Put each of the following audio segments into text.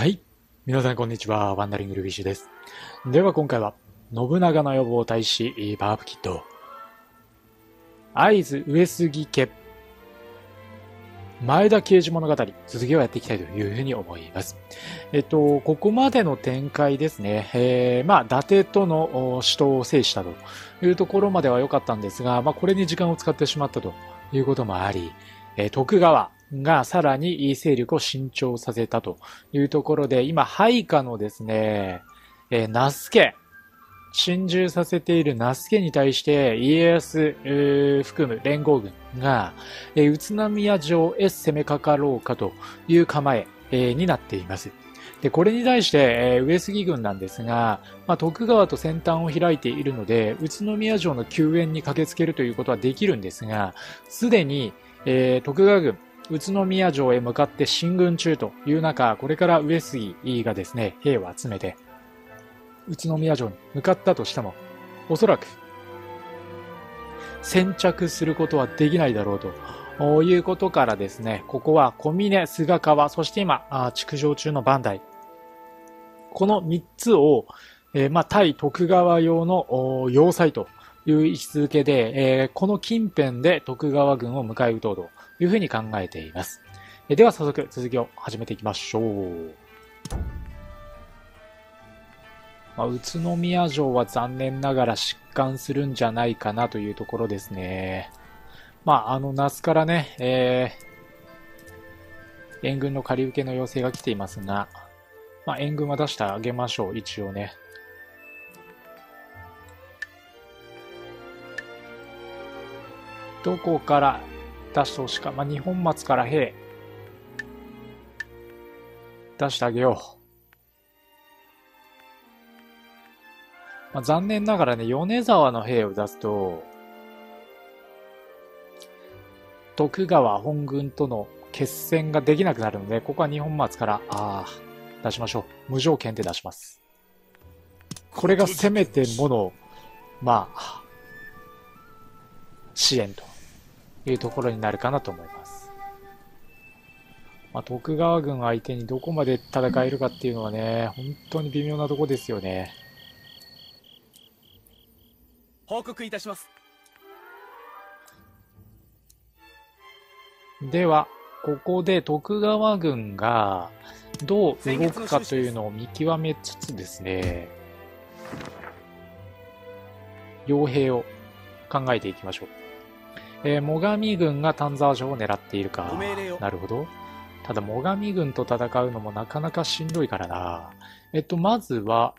はい。皆さんこんにちは。ワンダリングルビッシュです。では今回は、信長の予防大使、バーブキッド、会津上杉家、前田刑事物語、続きをやっていきたいというふうに思います。えっと、ここまでの展開ですね。えー、まあ、伊達との死闘を制したというところまでは良かったんですが、まあ、これに時間を使ってしまったということもあり、えー、徳川、がさらに勢力を伸長させたというところで、今、配下のですね、えー、ナスケ、侵入させているナスケに対して家康、えー、含む連合軍が、えー、宇都宮城へ攻めかかろうかという構え、えー、になっています。で、これに対して、えー、上杉軍なんですが、まあ、徳川と先端を開いているので、宇都宮城の救援に駆けつけるということはできるんですが、すでに、えー、徳川軍、宇都宮城へ向かって進軍中という中、これから上杉がですね、兵を集めて、宇都宮城に向かったとしても、おそらく、先着することはできないだろうということからですね、ここは小峰、菅川、そして今、築城中の磐梯。この3つを、えー、まあ、対徳川用の要塞という位置づけで、えー、この近辺で徳川軍を迎え撃とうというふうに考えています。では早速続きを始めていきましょう。まあ、宇都宮城は残念ながら疾患するんじゃないかなというところですね。まあ、あの、那須からね、えー、援軍の借り受けの要請が来ていますが、まあ、援軍は出してあげましょう、一応ね。どこから出してほしいか。まあ、日本松から兵、出してあげよう。まあ、残念ながらね、米沢の兵を出すと、徳川本軍との決戦ができなくなるので、ここは日本松から、ああ、出しましょう。無条件で出します。これがせめてもの、まあ、支援というところになるかなと思います。まあ、徳川軍相手にどこまで戦えるかっていうのはね、本当に微妙なとこですよね。報告いたします。では、ここで徳川軍がどう動くかというのを見極めつつですね、傭兵を考えていきましょう。えー、最上軍が丹沢城を狙っているか。なるほど。ただ、最上軍と戦うのもなかなかしんどいからな。えっと、まずは、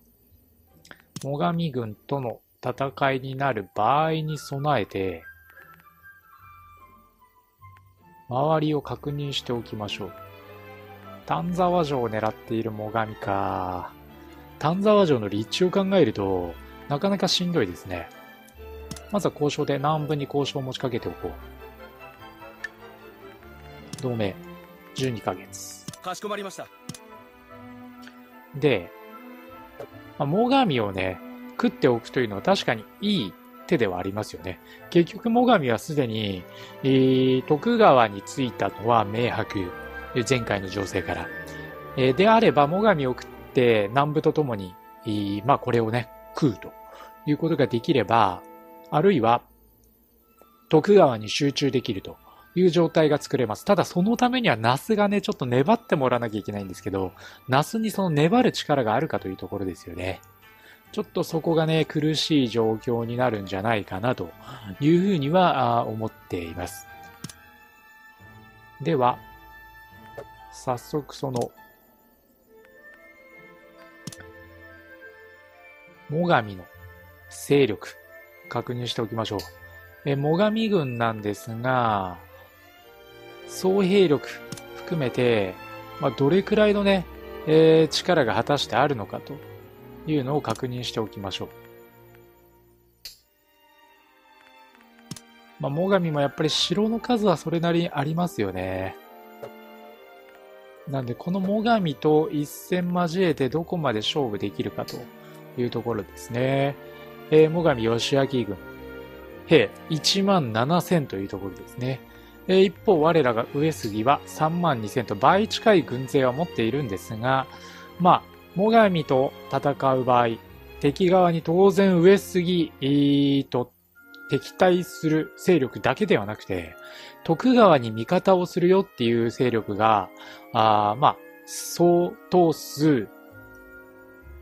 最上軍との戦いになる場合に備えて、周りを確認しておきましょう。丹沢城を狙っている最上か。丹沢城の立地を考えると、なかなかしんどいですね。まずは交渉で南部に交渉を持ちかけておこう。同盟、12ヶ月。かしこまりました。で、まあ、最上をね、食っておくというのは確かにいい手ではありますよね。結局、最上はすでに、えー、徳川に着いたのは明白。前回の情勢から。えー、であれば、最上を食って南部とともに、えー、まあこれをね、食うということができれば、あるいは、徳川に集中できるという状態が作れます。ただそのためにはナスがね、ちょっと粘ってもらわなきゃいけないんですけど、ナスにその粘る力があるかというところですよね。ちょっとそこがね、苦しい状況になるんじゃないかなというふうには思っています。では、早速その、最上の勢力、確認しておきましょう。え、最上軍なんですが、総兵力含めて、まあ、どれくらいのね、えー、力が果たしてあるのかというのを確認しておきましょう。まあ、最上もやっぱり城の数はそれなりにありますよね。なんで、この最上と一戦交えてどこまで勝負できるかというところですね。えー、最上義明軍、兵1万7000というところですね。えー、一方、我らが上杉は3万2000と倍近い軍勢は持っているんですが、まあ、最上と戦う場合、敵側に当然上杉と敵対する勢力だけではなくて、徳川に味方をするよっていう勢力が、あまあ、相当数、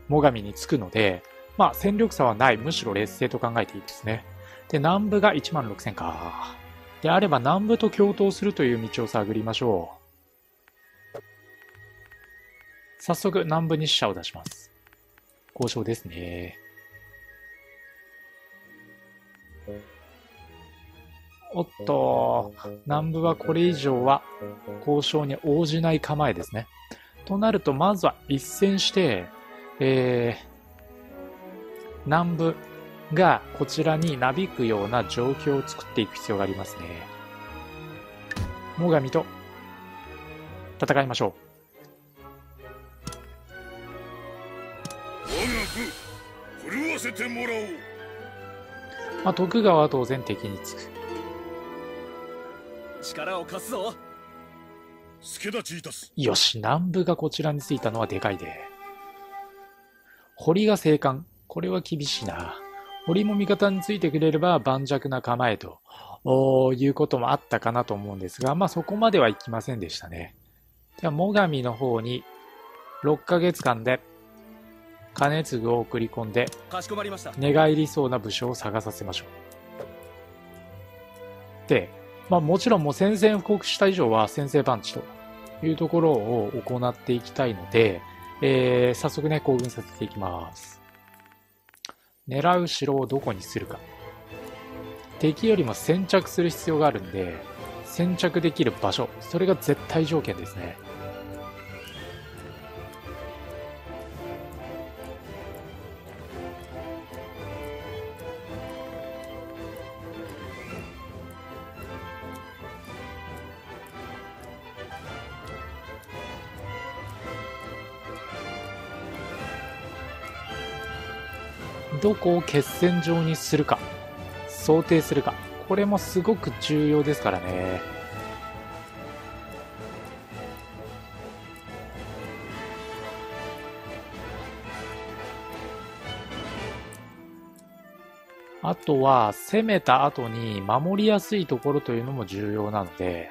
最上につくので、まあ、戦力差はない、むしろ劣勢と考えていいですね。で、南部が1万6000か。であれば南部と共闘するという道を探りましょう。早速、南部に死者を出します。交渉ですね。おっと、南部はこれ以上は交渉に応じない構えですね。となると、まずは一戦して、えー、南部がこちらになびくような状況を作っていく必要がありますね。最上と戦いましょう。わせてもらおう。まあ、徳川は当然敵につく。力を貸すぞ助立ちいたす。よし、南部がこちらについたのはでかいで。堀が生還。これは厳しいな。堀も味方についてくれれば盤石な構えということもあったかなと思うんですが、まあそこまではいきませんでしたね。では、最上の方に6ヶ月間で金継を送り込んで、かしこまりました。寝返りそうな武将を探させましょう。で、まあもちろんもう宣戦布告した以上は先制パンチというところを行っていきたいので、えー、早速ね、行軍させていきます。狙う城をどこにするか。敵よりも先着する必要があるんで、先着できる場所、それが絶対条件ですね。どこを決戦場にするか、想定するか、これもすごく重要ですからね。あとは、攻めた後に守りやすいところというのも重要なので、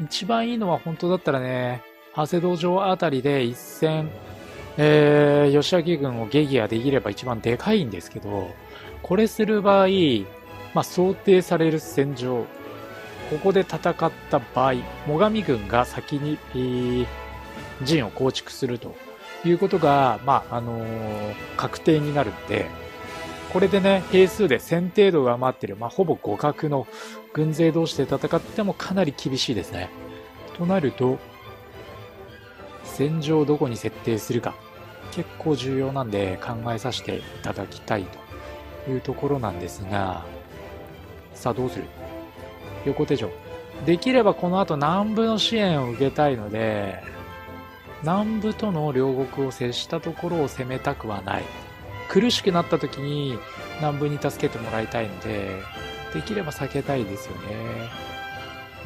一番いいのは本当だったらね、長谷道場あたりで一戦、えー、吉明軍をゲギアできれば一番でかいんですけど、これする場合、まあ、想定される戦場、ここで戦った場合、最上軍が先に、えー、陣を構築するということが、まあ、あのー、確定になるんで、これでね、兵数で1000程度上回ってる、まあ、ほぼ互角の軍勢同士で戦ってもかなり厳しいですね。となると、戦場をどこに設定するか、結構重要なんで考えさせていただきたいというところなんですが、さあどうする？横手城。できればこの後南部の支援を受けたいので、南部との両国を接したところを攻めたくはない。苦しくなった時に南部に助けてもらいたいので、できれば避けたいですよね。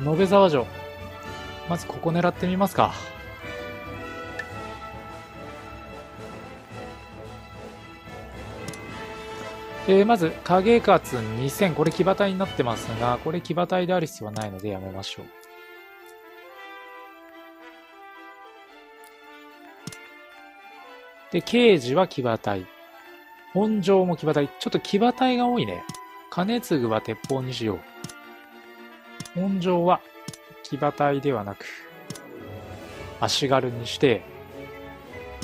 延べ沢城。まずここ狙ってみますか。えー、まず、影勝2000。これ騎馬隊になってますが、これ騎馬隊である必要はないのでやめましょう。で、刑事は騎馬隊。本城も騎馬隊。ちょっと騎馬隊が多いね。金継ぐは鉄砲にしよう。本城は騎馬隊ではなく、足軽にして、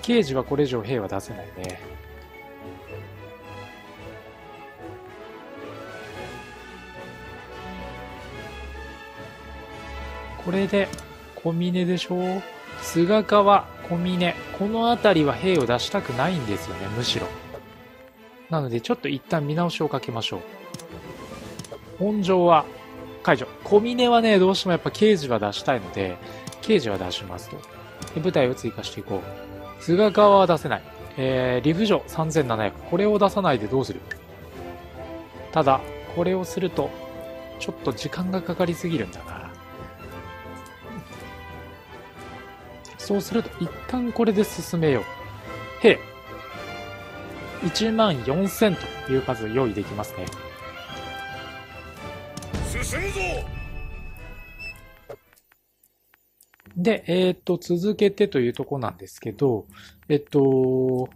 刑事はこれ以上兵は出せないね。これで、小峰でしょ？菅川、小峰。この辺りは兵を出したくないんですよね、むしろ。なので、ちょっと一旦見直しをかけましょう。本城は解除。小峰はね、どうしてもやっぱ刑事は出したいので、刑事は出しますと。で、舞台を追加していこう。菅川は出せない。えー、リフ城3700。これを出さないでどうする？ただ、これをすると、ちょっと時間がかかりすぎるんだな。そうすると、一旦これで進めよう。へ1万4000という数用意できますね。進むぞで、えっ、と、続けてというとこなんですけど、えっと、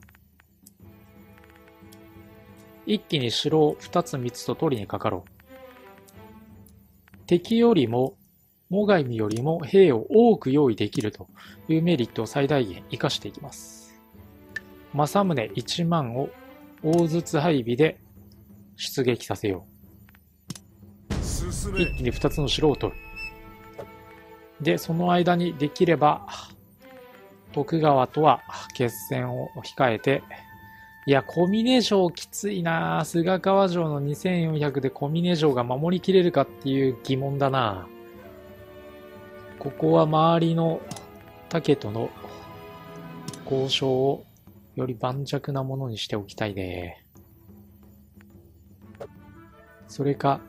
一気に城を2つ3つと取りにかかろう。敵よりも、モガイミよりも兵を多く用意できるというメリットを最大限活かしていきます。政宗1万を大筒配備で出撃させよう。一気に2つの城を取る。で、その間にできれば、徳川とは決戦を控えて、いや、小峰城きついな菅川城の2400で小峰城が守りきれるかっていう疑問だなここは周りの竹との交渉をより盤石なものにしておきたいね。それか、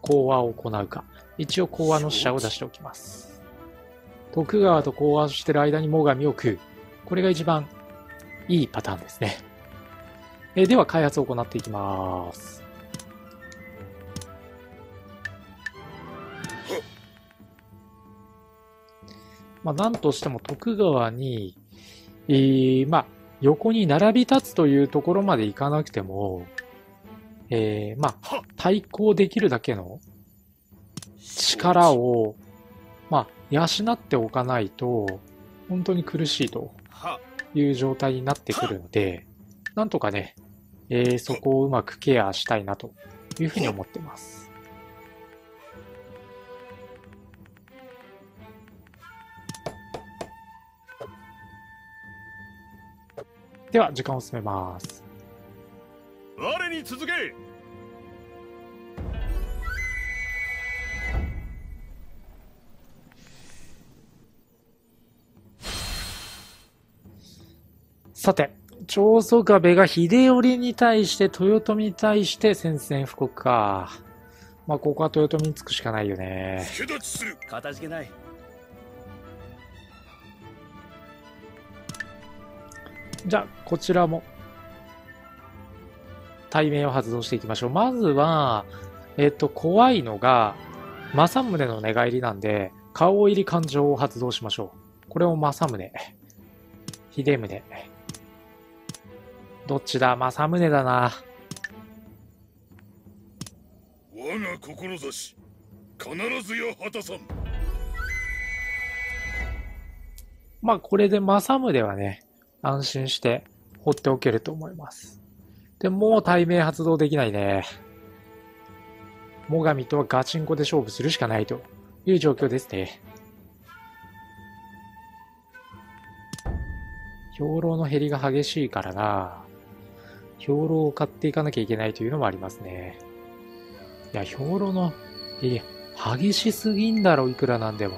講和を行うか。一応講和の使者を出しておきます。徳川と講和してる間に最上を食う。これが一番いいパターンですね。え、では開発を行っていきます。まあ、なんとしても徳川に、えー、まあ、横に並び立つというところまでいかなくても、えー、まあ、対抗できるだけの力を、まあ、養っておかないと、本当に苦しいという状態になってくるので、なんとかね、えー、そこをうまくケアしたいなというふうに思ってます。では、時間を進めます。我に続けさて、長宗我部が秀頼に対して豊臣に対して宣戦布告か。まあ、ここは豊臣につくしかないよね。助立ちする。かたじけない。じゃあ、こちらも対面を発動していきましょう。まずは、えっ、と、怖いのが、政宗の寝返りなんで、顔入り感情を発動しましょう。これを政宗。秀宗。どっちだ？政宗だな。我が志、必ずや果たさん。まあ、これで政宗はね、安心して放っておけると思います。で、もう対面発動できないね。最上とはガチンコで勝負するしかないという状況ですね。兵糧の減りが激しいからな。兵糧を買っていかなきゃいけないというのもありますね。いや、兵糧の減り激しすぎんだろ、いくらなんでも。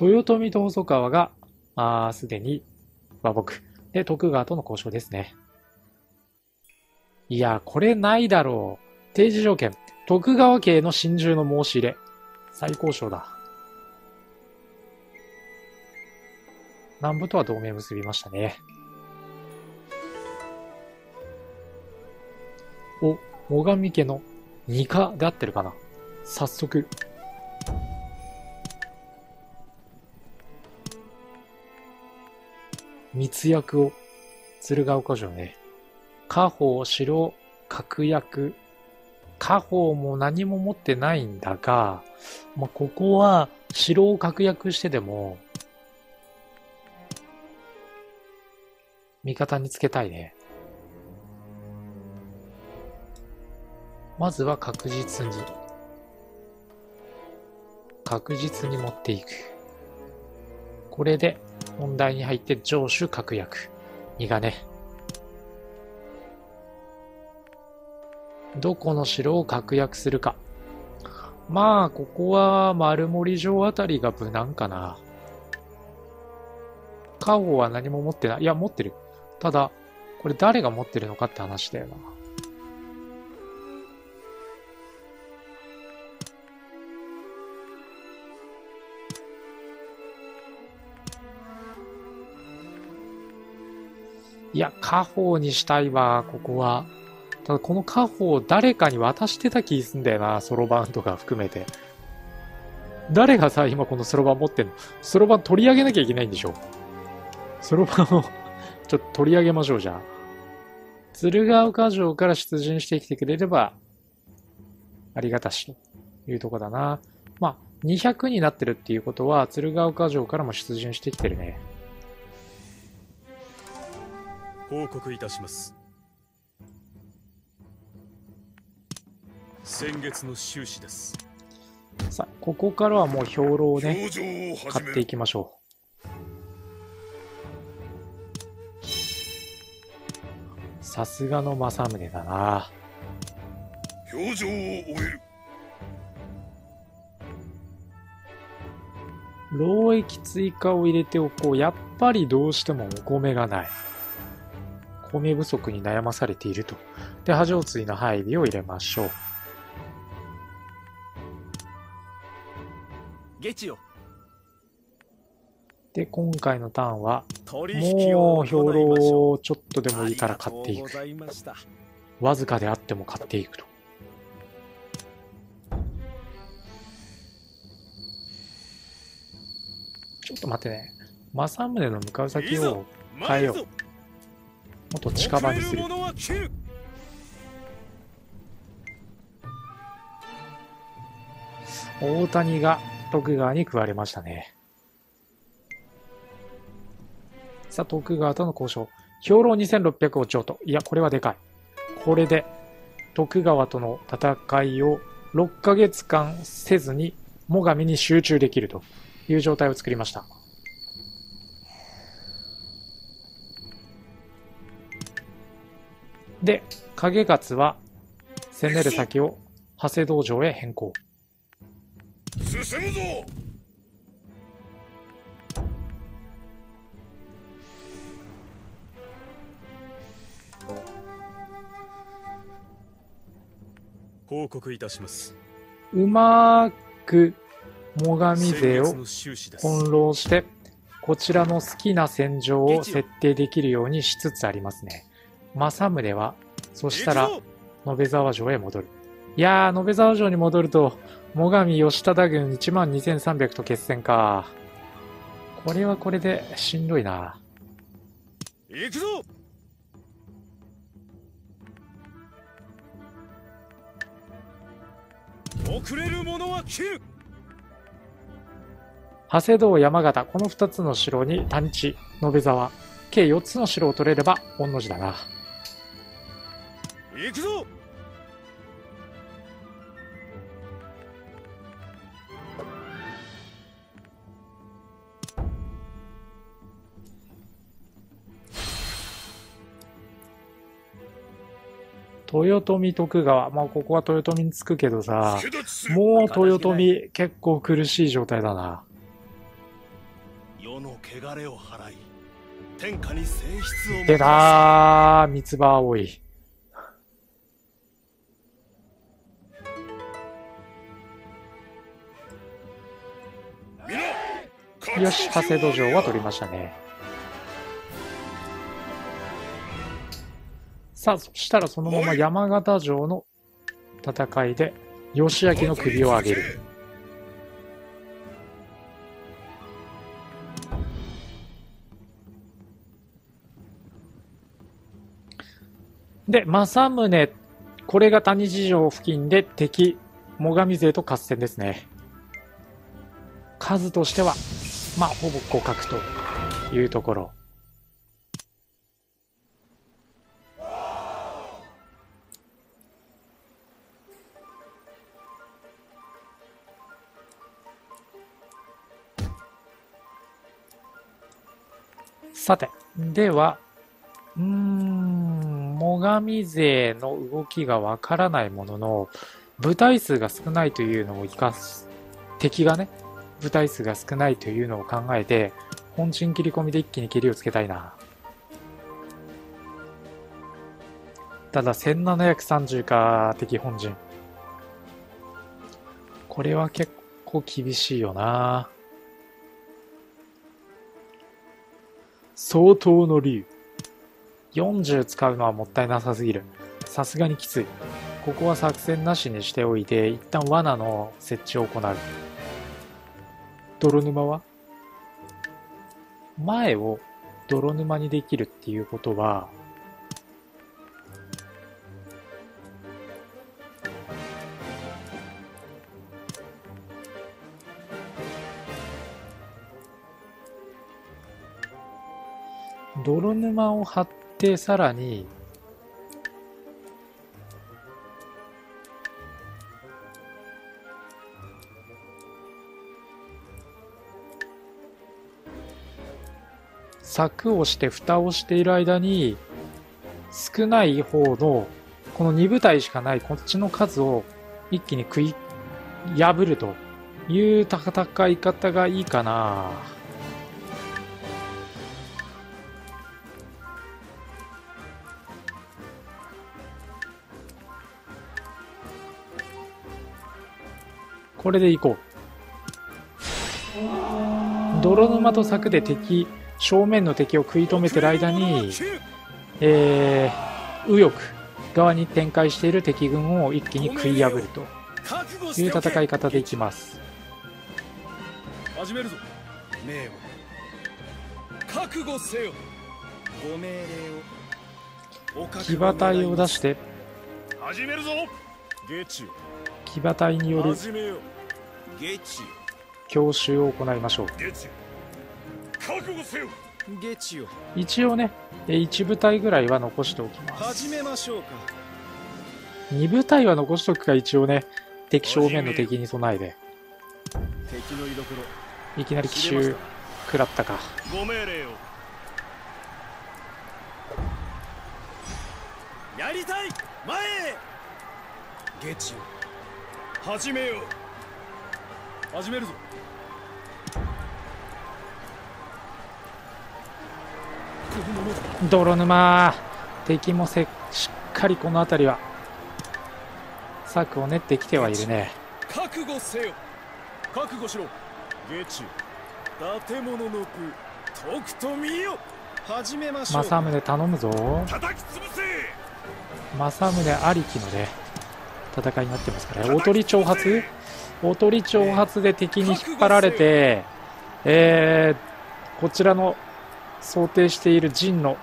豊臣と細川が、あすでに和睦。で、徳川との交渉ですね。いや、これないだろう。提示条件。徳川家への心中の申し入れ。最高賞だ。南部とは同盟結びましたね。お、最上家の二課で合ってるかな早速。密約を、鶴岡城ね。家宝、城、確約。家宝も何も持ってないんだが、まあ、ここは城を確約してでも、味方につけたいね。まずは確実に、確実に持っていく。これで本題に入って上手確約。2がね。どこの城を確約するか。まあ、ここは丸森城あたりが無難かな。カオは何も持ってない。いや、持ってる。ただ、これ誰が持ってるのかって話だよな。いや、家宝にしたいわ、ここは。ただこの家宝を誰かに渡してた気すんだよな、ソロバンとか含めて。誰がさ、今このソロバン持ってんの？ソロバン取り上げなきゃいけないんでしょソロバンをちょっと取り上げましょう、じゃあ。鶴岡城から出陣してきてくれれば、ありがたし、というとこだな。まあ、200になってるっていうことは、鶴岡城からも出陣してきてるね。報告いたします。先月の収支です。さあここからはもう兵糧をね買っていきましょう。さすがの政宗だな。表情を終える。労役追加を入れておこう。やっぱりどうしてもお米がない米不足に悩まされていると。で、波状椎の配備を入れましょう。ゲチよで、今回のターンは、もう兵糧をちょっとでもいいから買っていく。わずかであっても買っていくと。ちょっと待ってね。政宗の向かう先を変えよう。っと近場にする。大谷が徳川に食われましたね。さあ徳川との交渉。兵糧2600を譲渡。いやこれはでかい。これで徳川との戦いを6ヶ月間せずに最上に集中できるという状態を作りました。で、影勝は攻める先を長谷道場へ変更。進むぞ。報告いたします。うまく最上勢を翻弄してこちらの好きな戦場を設定できるようにしつつありますね政宗は、そしたら、延べ沢城へ戻る。いやー、延べ沢城に戻ると、最上義忠軍12,300と決戦か。これはこれでしんどいな。行くぞ遅れる者は切る長谷堂山形、この2つの城に谷地、延べ沢、計4つの城を取れれば、御の字だな。行くぞ豊臣徳川。まあ、ここは豊臣につくけどさ、もう豊臣結構苦しい状態だな。世の汚れを払い、天下に性質を出たー三つ葉葵。よし、加瀬土壌は取りましたね。さあ、そしたらそのまま山形城の戦いで、義明の首を上げる。で、政宗、これが谷地城付近で敵、最上勢と合戦ですね。数としてはまあ、ほぼ互角というところ。さて、では、うーん、最上勢の動きがわからないものの、部隊数が少ないというのを生かす、敵がね、部隊数が少ないというのを考えて、本陣切り込みで一気に蹴りをつけたいな。ただ1730か、敵本陣。これは結構厳しいよな。相当の竜。40使うのはもったいなさすぎる。さすがにきつい。ここは作戦なしにしておいて、一旦罠の設置を行う。泥沼は？前を泥沼にできるっていうことは、泥沼を張ってさらに柵をして蓋をしている間に少ない方のこの2部隊しかないこっちの数を一気に食い破るという戦い方がいいかな。これでいこう。泥沼と柵で敵、正面の敵を食い止めてる間に、えー、右翼側に展開している敵軍を一気に食い破るという戦い方でいきます。始めるぞ命を覚悟せよご命令を騎馬隊を出して、始めるぞ騎馬隊による強襲を行いましょう。一応ね、えー一部隊ぐらいは残しておきます。始めましょうか。二部隊は残しておくか、一応ね、敵正面の敵に備えて。敵の居所。いきなり奇襲食らったか。ご命令を。やりたい！前へ！ゲチよ始めよ始めるぞこのままだ泥沼。敵もせしっかりこの辺りは。策を練ってきてはいるね。覚悟せよ。覚悟しろ。ゲチ。よ建物の部とくと見よ。始めましょう。政宗頼むぞ。叩き潰せ。政宗ありきのね。戦いになってますからおとり挑発？おとり挑発で敵に引っ張られてえー、こちらの想定している陣の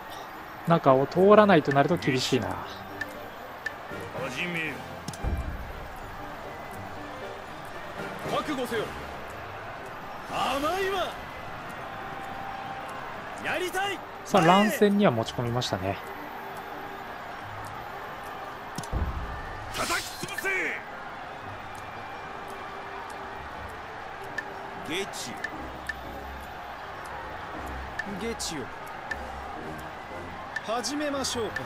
中を通らないとなると厳しいな。覚悟せよ。甘いわ。やりたい。さあ乱戦には持ち込みましたね。叩き潰せ。ゲチよゲチよ。始めましょうか。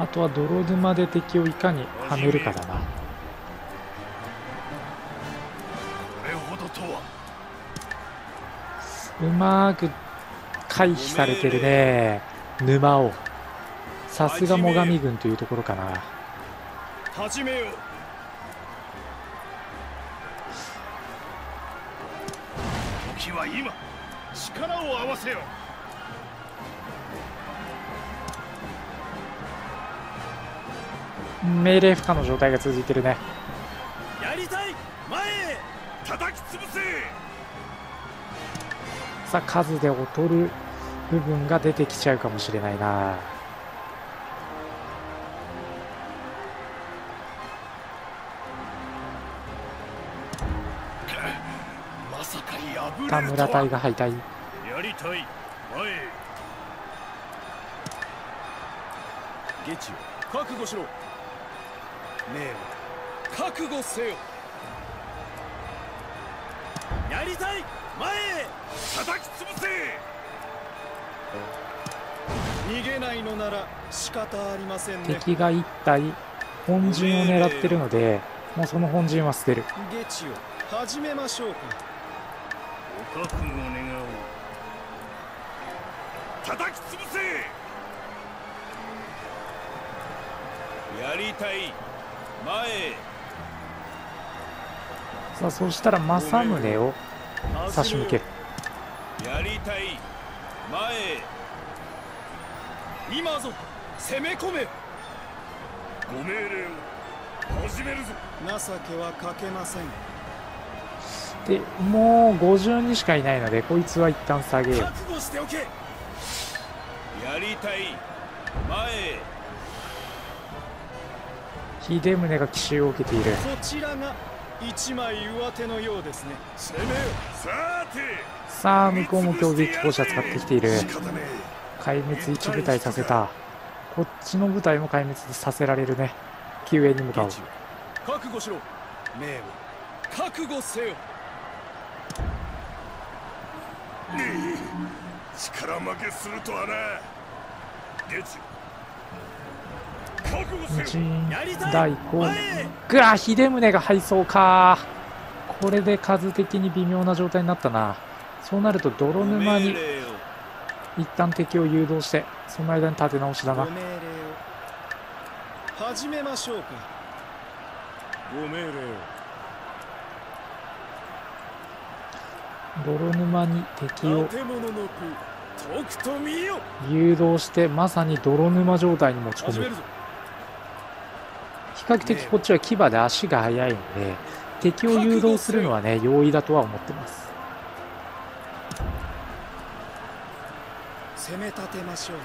あとは泥沼で敵をいかにはめるかだな。これほどとは。うまーく回避されてるね。沼を。さすが最上軍というところかな。始めよ時今力を合わせよ。命令不可の状態が続いてるね。やりたい前へ叩き潰せ。さあ数で劣る部分が出てきちゃうかもしれないなか破れると田村隊が敗退。やりたい。前へゲチよ覚悟しろ。命を覚悟せよ。やりたい。前へ叩き潰せ。逃げないのなら仕方ありませんね。敵が1体本陣を狙ってるのでもうその本陣は捨てる。ゲチよ始めましょうかご覚悟願おう。叩き潰せ。やりたい前へ。さあ、そしたら政宗を差し向ける。やりたい前へ。今ぞ攻め込め。ご命令を始めるぞ。情けはかけませんで、もう52しかいないので、こいつは一旦下げよう。覚悟しておけやりたい前へ秀宗が奇襲を受けている。こちらが一枚上手のようですね攻めよさてさあ、向こうも強撃校舎使ってきている。壊滅一部隊させた。こっちの部隊も壊滅させられるね。救援に向かおう。覚悟しろ命を覚悟せよえ力負けするとはな大攻前へぐわ秀宗が敗走か。これで数的に微妙な状態になったな。そうなると泥沼に。一旦敵を誘導してその間に立て直しだな。始めましょうか。ご命令を泥沼に敵を建物の句とくと見よ。誘導してまさに泥沼状態に持ち込む。比較的こっちは牙で足が速いので敵を誘導するのはね容易だとは思ってます。攻め立てましょう。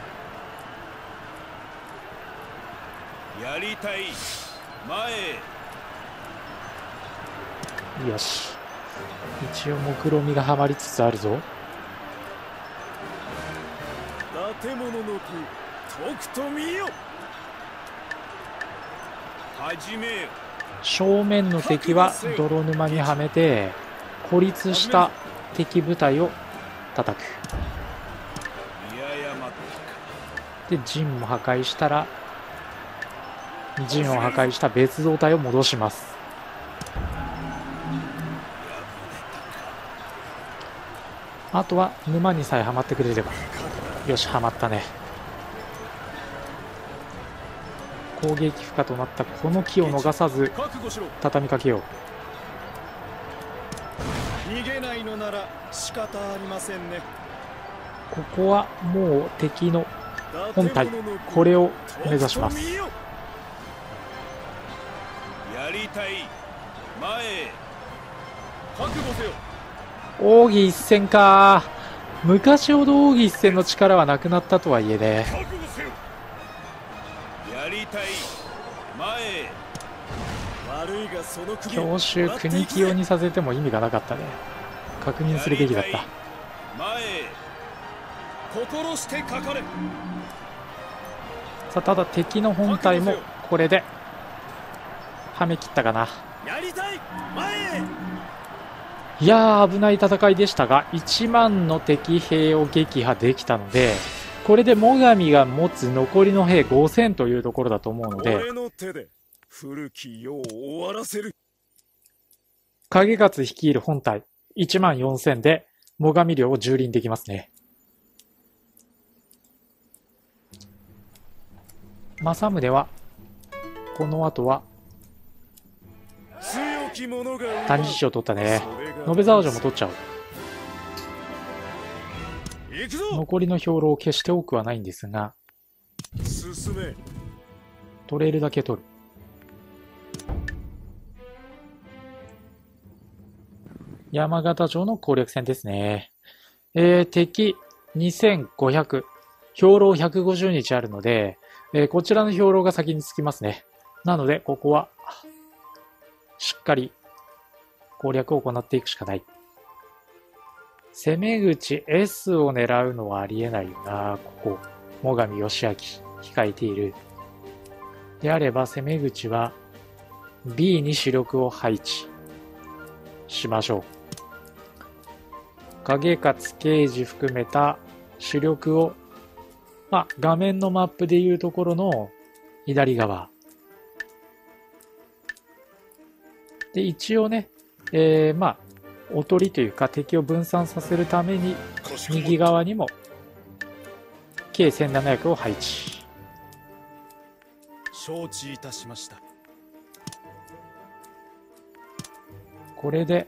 やりたい。前へ。よし一応目論みがはまりつつあるぞ。建物の句とくと見よ。始めよ。正面の敵は泥沼にはめて孤立した敵部隊を叩く。で陣も破壊したら陣を破壊した別動隊を戻しますあとは沼にさえはまってくれれば。よしはまったね。攻撃不可となったこの木を逃さず畳みかけよう。逃げないのなら仕方ありませんね。ここはもう敵の本体これを目指します。やりたい。前へ。覚悟せよ奥義一戦か。昔ほど奥義一戦の力はなくなったとはいえね。強襲国清にさせても意味がなかったね。確認するべきだった。さあただ敵の本体もこれで。はめ切ったかな。やりたい前へいやー危ない戦いでしたが1万の敵兵を撃破できたのでこれで最上が持つ残りの兵5000というところだと思うので影勝率いる本体1万4000で最上領を蹂躙できますね。政宗はこの後は谷地を取ったね延沢城も取っちゃおう残りの兵糧を消して多くはないんですが。取れるだけ取る。山形城の攻略戦ですね。えー、敵2500、兵糧150日あるので、えーこちらの兵糧が先につきますね。なので、ここは、しっかり攻略を行っていくしかない。攻め口 S を狙うのはありえないよな、ここ。最上義明、控えている。であれば、攻め口は B に主力を配置しましょう。影勝刑事含めた主力を、まあ、画面のマップでいうところの左側。で、一応ね、えー、まあ、おとりというか敵を分散させるために右側にも計1700を配置。承知いたしました。これで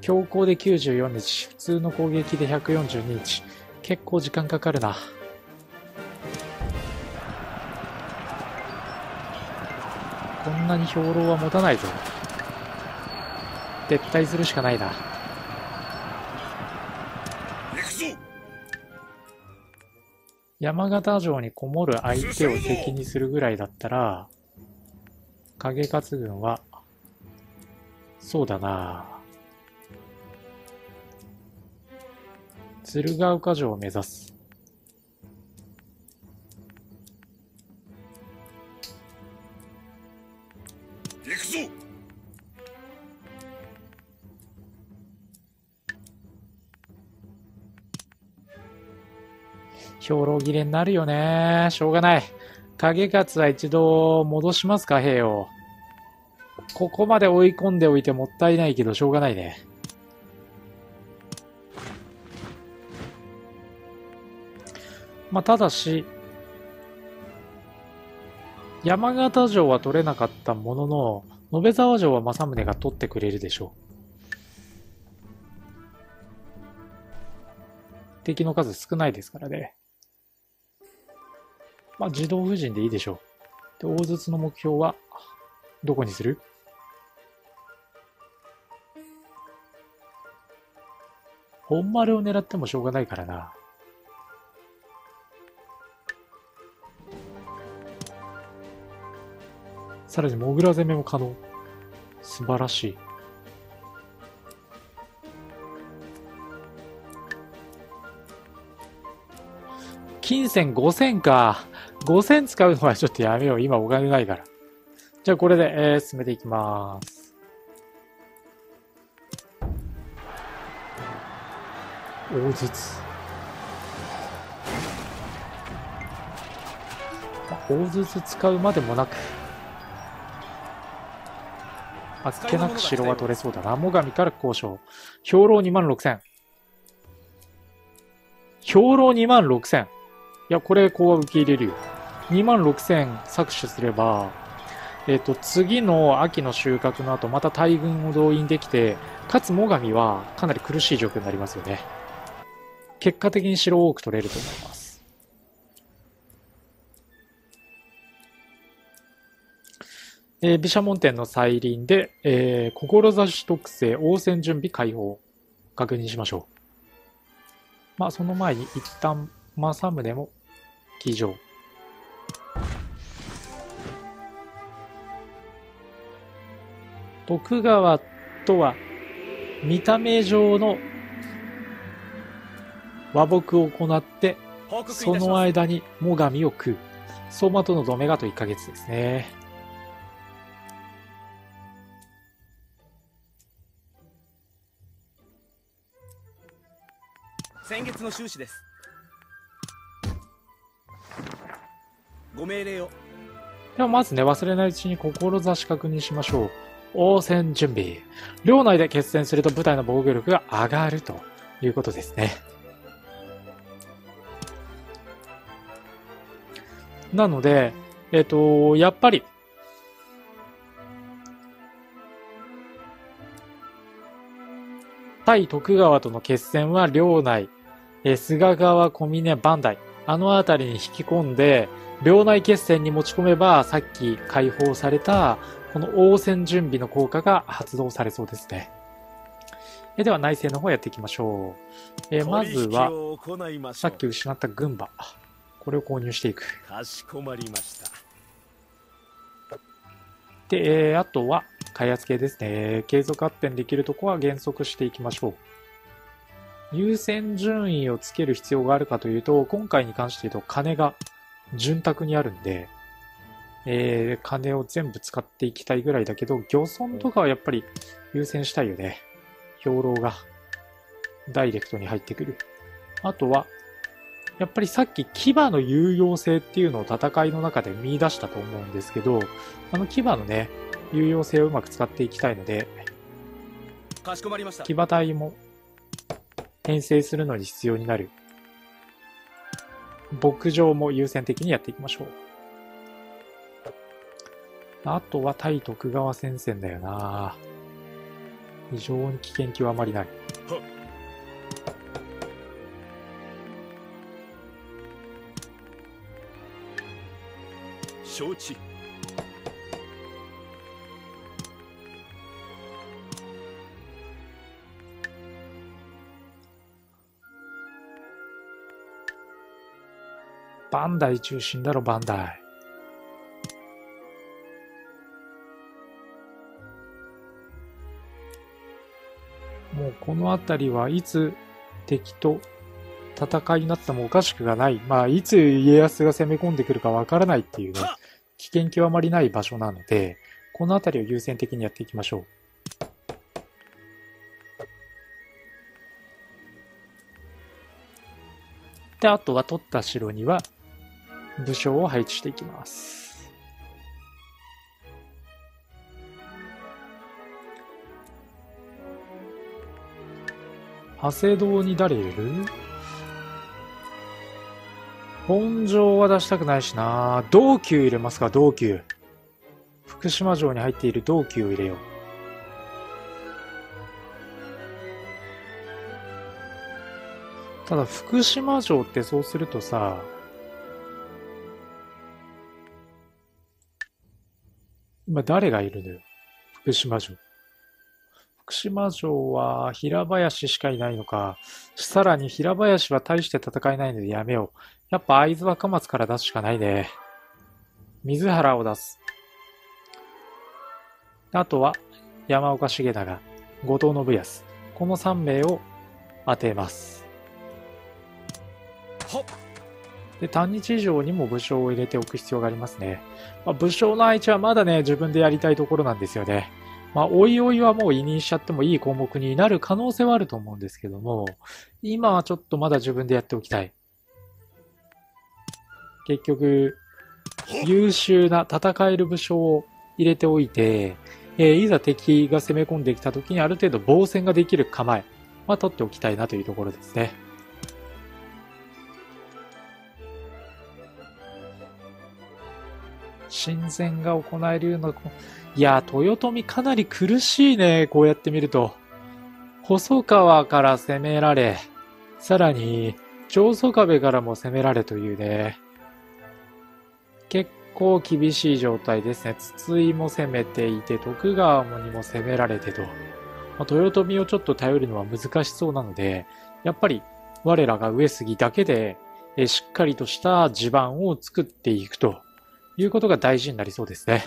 強行で94日普通の攻撃で142日。結構時間かかるな。こんなに兵糧は持たないぞ撤退するしかないな。山形城にこもる相手を敵にするぐらいだったら影勝軍はそうだな。鶴岡城を目指す兵糧切れになるよねしょうがない影勝は一度戻しますか兵をここまで追い込んでおいてもったいないけどしょうがないねまあ、ただし、山形城は取れなかったものの、延沢城は政宗が取ってくれるでしょう。敵の数少ないですからね。まあ、自動布陣でいいでしょう。で、大筒の目標は、どこにする？本丸を狙ってもしょうがないからな。さらにモグラ攻めも可能。素晴らしい。金銭5000か。5000使うのはちょっとやめよう。今お金ないから。じゃあこれで、えー、進めていきます。大筒。大筒使うまでもなく、あっけなく城は取れそうだな。最上から交渉。兵糧2万6千。兵糧2万6千。いや、これ、こうは受け入れるよ。2万6千搾取すれば、えっ、と、次の秋の収穫の後、また大軍を動員できて、かつ最上はかなり苦しい状況になりますよね。結果的に城を多く取れると思います。えー、毘沙門天の再臨で、えー、志特性、応戦準備解放、確認しましょう。まあ、その前に一旦、政宗も、騎乗。徳川とは、見た目上の和睦を行って、その間に最上を食う。相馬との同盟があと1ヶ月ですね。先月の収支ですご命令をではまずね、忘れないうちに志確認しましょう。応戦準備。領内で決戦すると部隊の防御力が上がるということですね。なので、えっ、と、やっぱり、対徳川との決戦は領内、え菅川、小峰、磐梯、あの辺りに引き込んで、領内決戦に持ち込めば、さっき解放された、この応戦準備の効果が発動されそうですね。えでは内政の方やっていきましょう。えーまずは、さっき失った軍馬。これを購入していく。かしこまりましたで、えーあとは、開発系ですね。継続発展できるとこは減速していきましょう。優先順位をつける必要があるかというと、今回に関して言うと金が潤沢にあるんで、えー、金を全部使っていきたいぐらいだけど、漁村とかはやっぱり優先したいよね。兵糧がダイレクトに入ってくる。あとは、やっぱりさっき牙の有用性っていうのを戦いの中で見出したと思うんですけど、あの牙のね、有用性をうまく使っていきたいので、かしこまりました騎馬隊も編成するのに必要になる牧場も優先的にやっていきましょう。あとは対徳川戦線だよな非常に危険極まりない。承知バンダイ中心だろ、バンダイ。もうこの辺りはいつ敵と戦いになってもおかしくがない。まあ、いつ家康が攻め込んでくるかわからないっていうね、危険極まりない場所なので、この辺りを優先的にやっていきましょう。で、あとは取った城には武将を配置していきます。長谷堂に誰入れる？本城は出したくないしな道宮入れますか、道宮。福島城に入っている道宮を入れよう。ただ、福島城ってそうするとさ、今誰がいるのよ？福島城。福島城は平林しかいないのか。さらに平林は大して戦えないのでやめよう。やっぱ会津若松から出すしかないね。水原を出す。あとは山岡重長、後藤信康。この3名を当てます。はっで、単日以上にも武将を入れておく必要がありますね。まあ、武将の配置はまだね、自分でやりたいところなんですよね。まあ、おいおいはもう委任しちゃってもいい項目になる可能性はあると思うんですけども、今はちょっとまだ自分でやっておきたい。結局、優秀な戦える武将を入れておいて、えーいざ敵が攻め込んできた時にある程度防戦ができる構えは取っておきたいなというところですね。親善が行えるような、いや、豊臣かなり苦しいね、こうやって見ると。細川から攻められ、さらに、長宗我部からも攻められというね。結構厳しい状態ですね。筒井も攻めていて、徳川にも攻められてと。まあ豊臣をちょっと頼るのは難しそうなので、やっぱり我らが上杉だけで、えしっかりとした地盤を作っていくということが大事になりそうですね。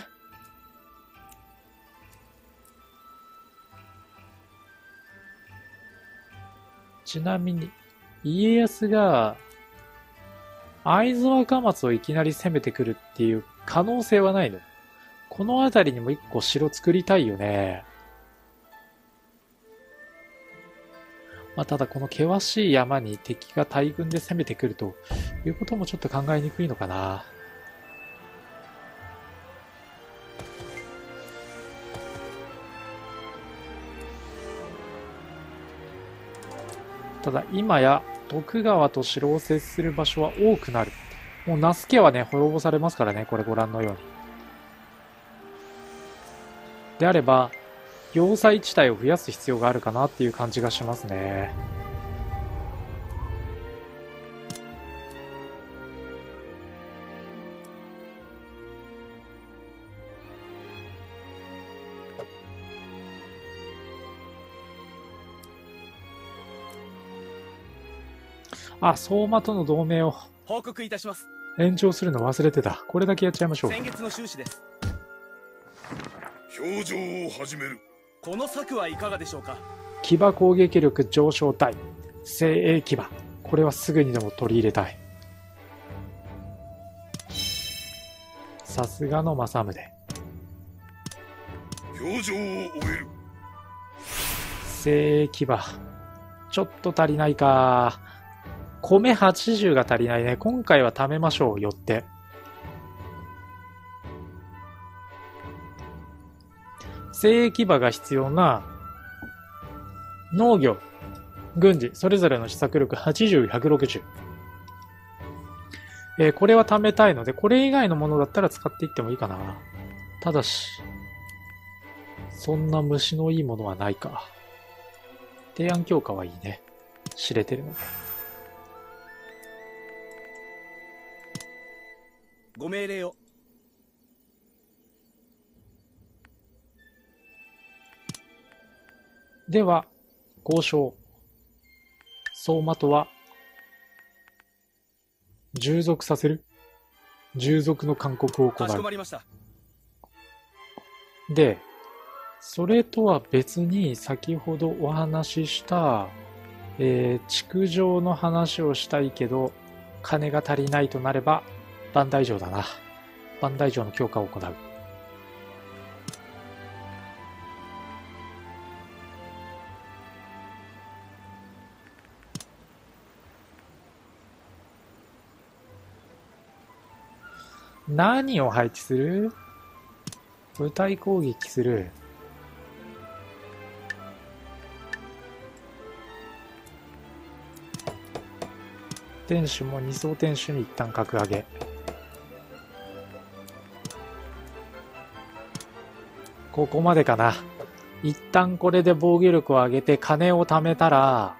ちなみに、家康が会津若松をいきなり攻めてくるっていう可能性はないの？この辺りにも一個城作りたいよね。まあ、ただこの険しい山に敵が大軍で攻めてくるということもちょっと考えにくいのかな。ただ今や徳川と城を接する場所は多くなる。もう那須家はね、滅ぼされますからね、これご覧のように。であれば、要塞地帯を増やす必要があるかなっていう感じがしますね。あ、相馬との同盟を。報告いたします。延長するの忘れてた。これだけやっちゃいましょう。先月の収支です。表情を始める。この策はいかがでしょうか？騎馬攻撃力上昇帯。精鋭騎馬。これはすぐにでも取り入れたい。さすがの政宗。表情を終える。精鋭騎馬。ちょっと足りないか米80が足りないね今回は貯めましょうよって精鋭騎馬が必要な農業、軍事、それぞれの施策力80、160。えーこれは貯めたいので、これ以外のものだったら使っていってもいいかな。ただし、そんな虫のいいものはないか。提案強化はいいね。知れてるので。ご命令をでは、交渉。相馬とは、従属させる従属の勧告を行かしこう。まりましたで、それとは別に先ほどお話しした、えー、築城の話をしたいけど、金が足りないとなれば、万代城だな。万代城の強化を行う。何を配置する？舞台攻撃する。天守も二層天守に一旦格上げ。ここまでかな。一旦これで防御力を上げて金を貯めたら、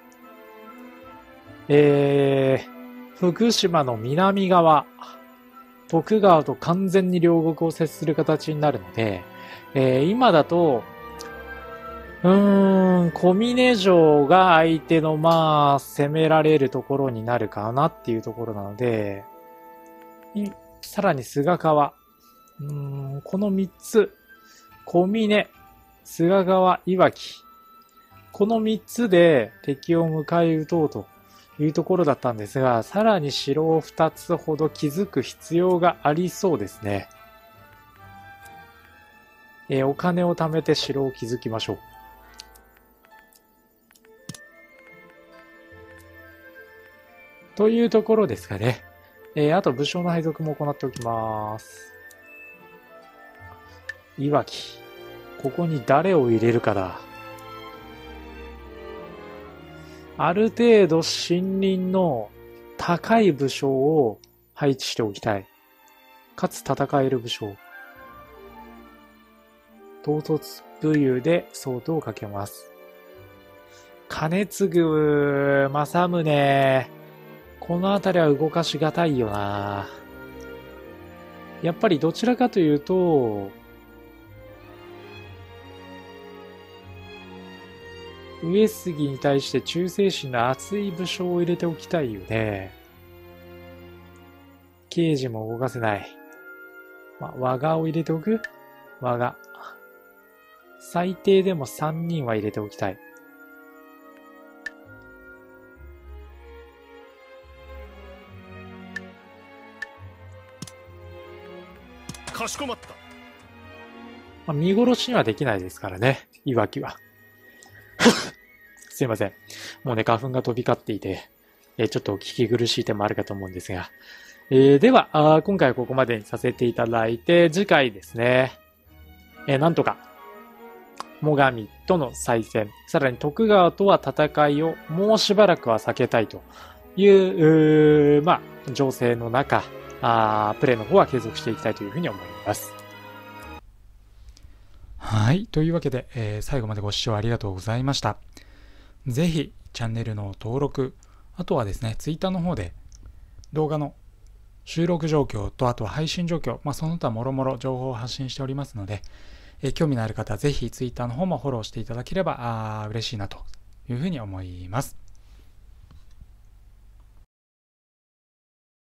えー、福島の南側、徳川と完全に両国を接する形になるので、えー今だと、うーん、小峰城が相手のまあ、攻められるところになるかなっていうところなので、さらに菅川。うーん、この三つ、小峰、菅川、いわき。この三つで敵を迎え撃とうというところだったんですが、さらに城を二つほど築く必要がありそうですね。えーお金を貯めて城を築きましょう。というところですかね。えーあと武将の配属も行っておきます。いわき。ここに誰を入れるかだ。ある程度森林の高い武将を配置しておきたい。かつ戦える武将。唐突武勇で相当をかけます。金継ぐ、正宗。このあたりは動かしがたいよな。やっぱりどちらかというと、上杉に対して忠誠心の熱い武将を入れておきたいよね。刑事も動かせない。ま、和賀を入れておく？和賀。最低でも3人は入れておきたい。かしこまったまあ、見殺しにはできないですからね、いわきは。すいません。もうね、花粉が飛び交っていて、えちょっと聞き苦しい点もあるかと思うんですが。えーではあ、今回はここまでにさせていただいて、次回ですね、えーなんとか、最上との再戦、さらに徳川とは戦いをもうしばらくは避けたいという、うまあ、情勢の中、あプレイの方は継続していきたいというふうに思います。はい。というわけで、えー最後までご視聴ありがとうございました。ぜひ、チャンネルの登録、あとはですね、ツイッターの方で動画の収録状況と、あとは配信状況、まあ、その他もろもろ情報を発信しておりますので、えー興味のある方ぜひツイッターの方もフォローしていただければ、あ嬉しいなというふうに思います。